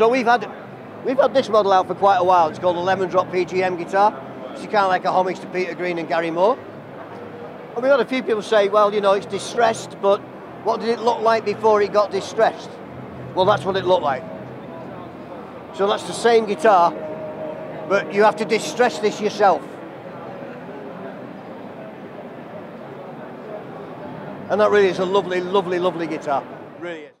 So we've had we've had this model out for quite a while. It's called the Lemon Drop PGM guitar. It's kind of like a homage to Peter Green and Gary Moore. And we had a few people say, well, you know, it's distressed, but what did it look like before it got distressed? Well, that's what it looked like. So that's the same guitar, but you have to distress this yourself. And that really is a lovely, lovely, lovely guitar. Really is.